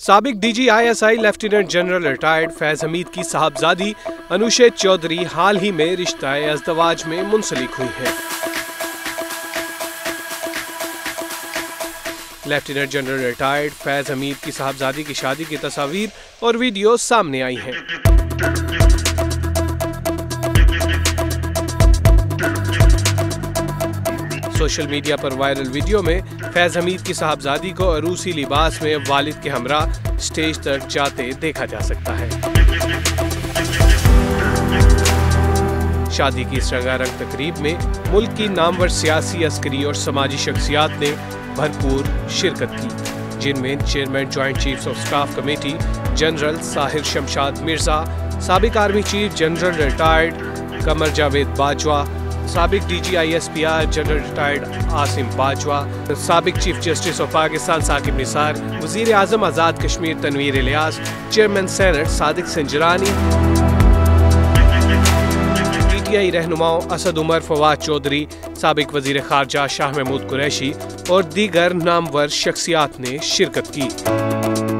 सबक D G I S I lieutenant general retired Faiz Hameed की साहबजादी अनुशेद चौधरी हाल ही में रिश्ता अजदवाज में मुंसलिक हुई है। Lieutenant general retired Faiz Hameed की साहबजादी की शादी की तस्वीर और वीडियो सामने आई हैं। सोशल मीडिया पर वायरल वीडियो में फैज हमीद की साहबजादी को अरूसी लिबास में वालिद के हमरा स्टेज तक जाते देखा जा सकता है। शादी की रंगारंग तकरीब में मुल्क की नामवर सियासी, अस्करी और समाजी शख्सियात ने भरपूर शिरकत की, जिनमें chairman, joint chiefs of staff committee, general Sahir Shamshad Mirza, सबक army chief general retired Qamar Javed Bajwa सबक D G I S P R general retired Asim Bajwa सबक chief justice of Pakistan Saqib Nisar वज़ीर अजम Azad Kashmir Tanveer Ilyas chairman senate Sadiq Sanjrani PTI रहनुमाओं Asad Umar Fawad Chaudhry सबक वज़ीर खारजा शाह महमूद कुरैशी और दीगर नामवर शख्सियात ने शिरकत की।